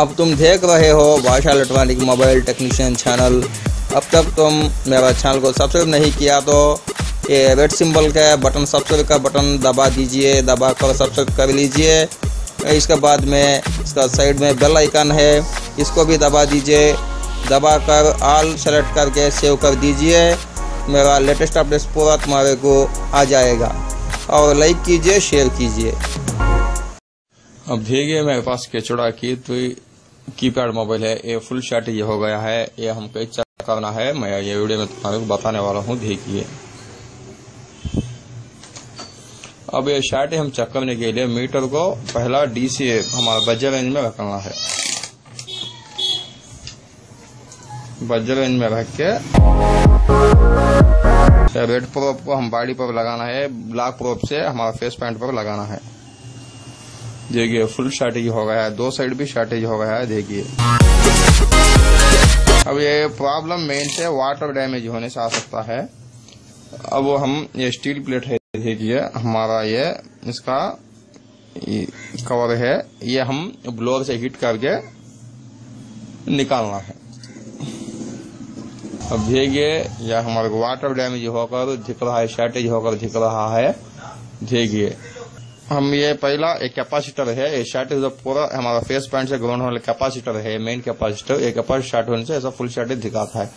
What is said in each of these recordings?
अब तुम देख रहे हो भाषा इलेक्ट्रॉनिक मोबाइल टेक्नीशियन चैनल अब तक तुम मेरा चैनल को सब्सक्राइब नहीं किया तो ये रेड सिंबल का बटन सब्सक्राइब का बटन दबा दीजिए, दबा कर सब्सक्राइब कर लीजिए। इसके बाद में इसका साइड में बेल आइकन है, इसको भी दबा दीजिए। दबा कर ऑल सेलेक्ट करके सेव कर दीजिए। मेरा लेटेस्ट अपडेट्स पूरा तुम्हारे को आ जाएगा। और लाइक कीजिए शेयर कीजिए। अब देखिए मेरे पास केचुड़ा की तो कीपैड मोबाइल है, ये फुल शॉट ये हो गया है, ये हमको चेक करना है। मैं ये वीडियो में तुम्हारे बताने वाला हूँ देखिए अब ये शर्ट हम चेक करने के लिए मीटर को पहला डीसी हमारा बजर रेंज में रखना है। बजर रेंज में रख के रेड प्रोप को हम बॉडी पर लगाना है ब्लैक प्रोप से हमारा फेस पैंट पर लगाना है। देखिए फुल शार्टेज हो गया है। दो साइड भी शार्टेज हो गया है, देखिए। अब ये प्रॉब्लम मेन से वाटर डैमेज होने से आ सकता है। अब वो हम ये स्टील प्लेट है, देखिए, हमारा ये, इसका कवर है। ये हम ब्लोअर से हीट करके निकालना है। अब देखिए यह हमारे वाटर डैमेज होकर, दिख रहा है शॉर्टेज होकर दिख रहा है। देखिए हम ये पहला एक कैपेसिटर है, ये शर्ट इज़ पूरा हमारा फेस पैंट से ग्राउंड होने कैपेसिटर है मेन कैपेसिटर एक कैपेसिटर शर्ट होने से ऐसा फुल शर्ट दिखाता है।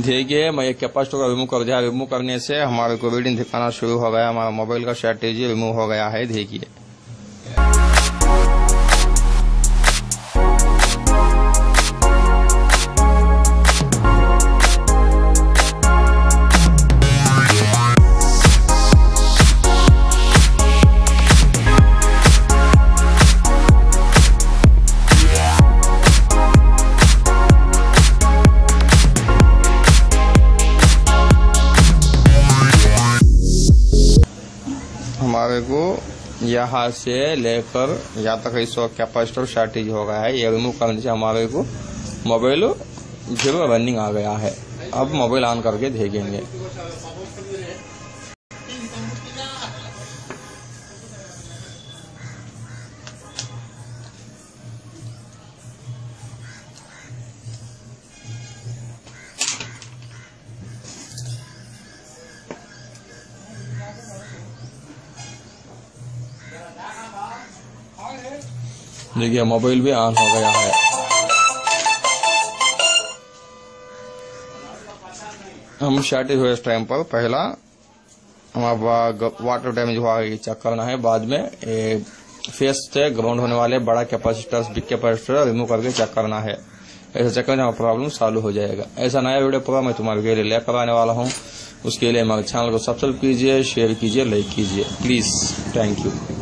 देखिए, मैं एक कैपेसिटर का रिमूव कर दिया। रिमूव करने से हमारे कोविड दिखाना शुरू हो गया। हमारा मोबाइल का स्ट्रेटेजी रिमूव हो गया है। देखिए। हमारे को यहाँ से लेकर यहाँ तक इसका कैपेसिटर शॉर्टेज हो गया है। ये रिमूव करने से हमारे को मोबाइल फिर रनिंग आ गया है। अब मोबाइल ऑन करके देखेंगे। देखिए मोबाइल भी ऑन हो गया है। हम शॉर्टेज हुए पर। पहला हमारा वाटर डैमेज हुआ चेक करना है। बाद में ए, फेस से ग्राउंड होने वाले बड़ा कैपेसिटर बिग कैपेसिटर रिमूव करके चेक करना है। ऐसा चेक करने प्रॉब्लम सॉल्व हो जाएगा। ऐसा नया वीडियो पूरा मैं तुम्हारे लिए लेकर आने वाला हूँ। उसके लिए हमारे चैनल को सब्सक्राइब कीजिए शेयर कीजिए लाइक कीजिए। Please thank you